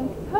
and